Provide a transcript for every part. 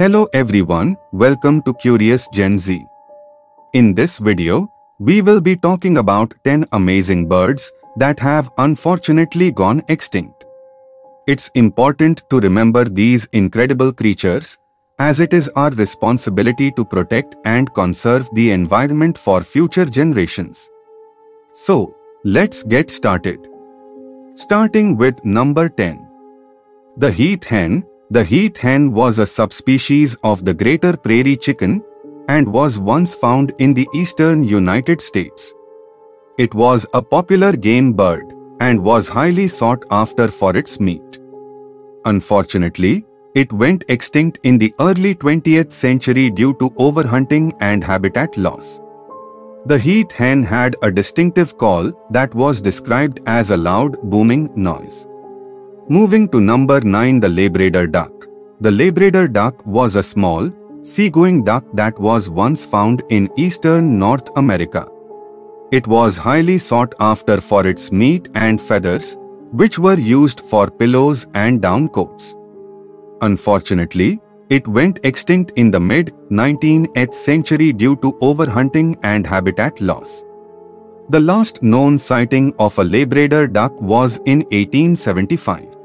Hello everyone, welcome to Curious Gen Z. In this video, we will be talking about 10 amazing birds that have unfortunately gone extinct. It's important to remember these incredible creatures as it is our responsibility to protect and conserve the environment for future generations. So, let's get started. Starting with number 10. The heath hen the heath hen was a subspecies of the greater prairie chicken and was once found in the eastern United States. It was a popular game bird and was highly sought after for its meat. Unfortunately, it went extinct in the early 20th century due to overhunting and habitat loss. The heath hen had a distinctive call that was described as a loud booming noise. Moving to number 9 the Labrador duck. The Labrador duck was a small, seagoing duck that was once found in eastern North America. It was highly sought after for its meat and feathers, which were used for pillows and down coats. Unfortunately, it went extinct in the mid-19th century due to overhunting and habitat loss. The last known sighting of a Labrador duck was in 1875.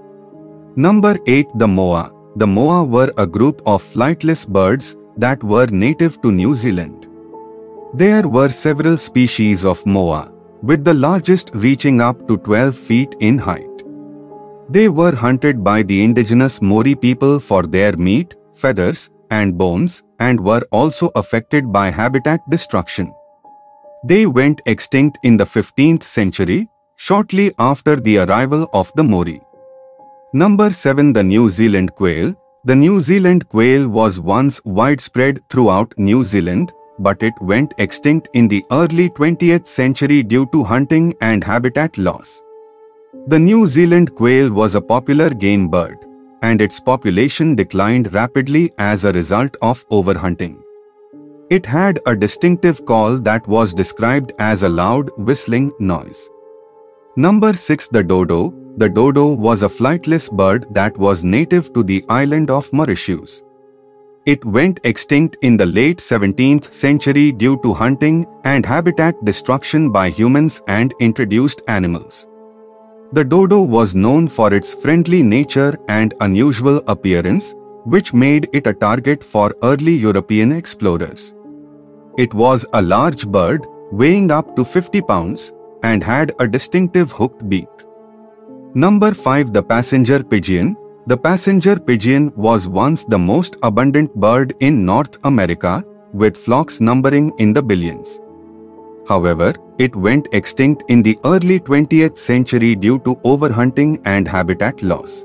Number 8 The Moa The Moa were a group of flightless birds that were native to New Zealand. There were several species of Moa, with the largest reaching up to 12 feet in height. They were hunted by the indigenous Maori people for their meat, feathers, and bones and were also affected by habitat destruction. They went extinct in the 15th century, shortly after the arrival of the Maori. Number 7 The New Zealand Quail The New Zealand quail was once widespread throughout New Zealand, but it went extinct in the early 20th century due to hunting and habitat loss. The New Zealand quail was a popular game bird, and its population declined rapidly as a result of overhunting. It had a distinctive call that was described as a loud whistling noise. Number 6 The Dodo the dodo was a flightless bird that was native to the island of Mauritius. It went extinct in the late 17th century due to hunting and habitat destruction by humans and introduced animals. The dodo was known for its friendly nature and unusual appearance, which made it a target for early European explorers. It was a large bird, weighing up to 50 pounds, and had a distinctive hooked beak. Number 5 The Passenger Pigeon The passenger pigeon was once the most abundant bird in North America, with flocks numbering in the billions. However, it went extinct in the early 20th century due to overhunting and habitat loss.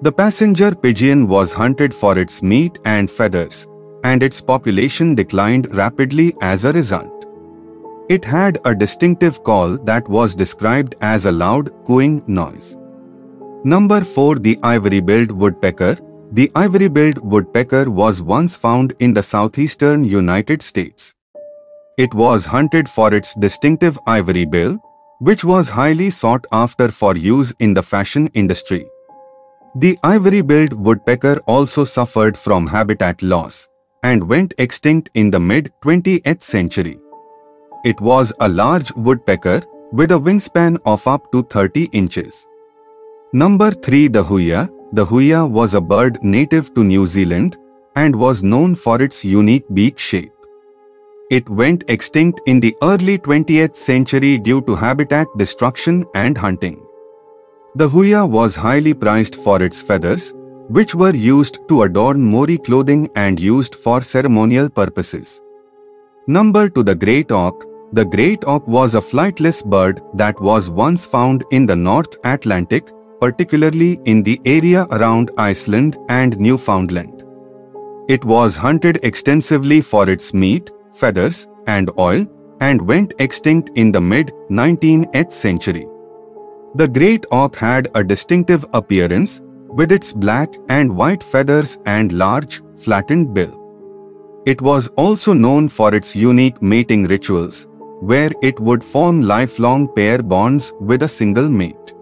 The passenger pigeon was hunted for its meat and feathers, and its population declined rapidly as a result. It had a distinctive call that was described as a loud, cooing noise. Number 4 The Ivory-billed Woodpecker The ivory-billed woodpecker was once found in the southeastern United States. It was hunted for its distinctive ivory bill, which was highly sought after for use in the fashion industry. The ivory-billed woodpecker also suffered from habitat loss and went extinct in the mid-20th century. It was a large woodpecker with a wingspan of up to 30 inches. Number 3 The Huia The Huia was a bird native to New Zealand and was known for its unique beak shape. It went extinct in the early 20th century due to habitat destruction and hunting. The Huia was highly prized for its feathers, which were used to adorn Maori clothing and used for ceremonial purposes. Number 2 The Great Auk the great auk was a flightless bird that was once found in the North Atlantic, particularly in the area around Iceland and Newfoundland. It was hunted extensively for its meat, feathers, and oil, and went extinct in the mid-19th century. The great auk had a distinctive appearance, with its black and white feathers and large, flattened bill. It was also known for its unique mating rituals, where it would form lifelong pair bonds with a single mate.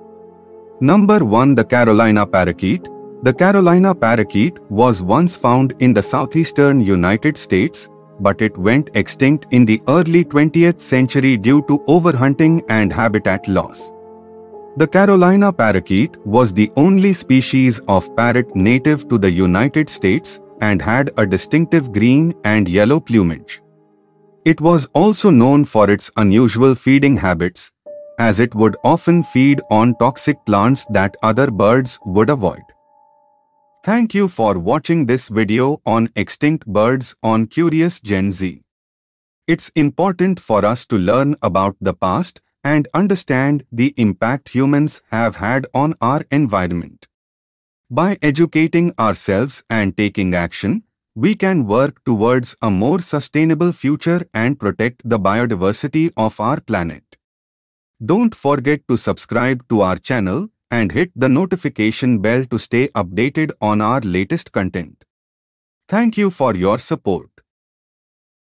Number 1 The Carolina Parakeet The Carolina parakeet was once found in the southeastern United States, but it went extinct in the early 20th century due to overhunting and habitat loss. The Carolina parakeet was the only species of parrot native to the United States and had a distinctive green and yellow plumage. It was also known for its unusual feeding habits, as it would often feed on toxic plants that other birds would avoid. Thank you for watching this video on extinct birds on Curious Gen Z. It's important for us to learn about the past and understand the impact humans have had on our environment. By educating ourselves and taking action, we can work towards a more sustainable future and protect the biodiversity of our planet. Don't forget to subscribe to our channel and hit the notification bell to stay updated on our latest content. Thank you for your support.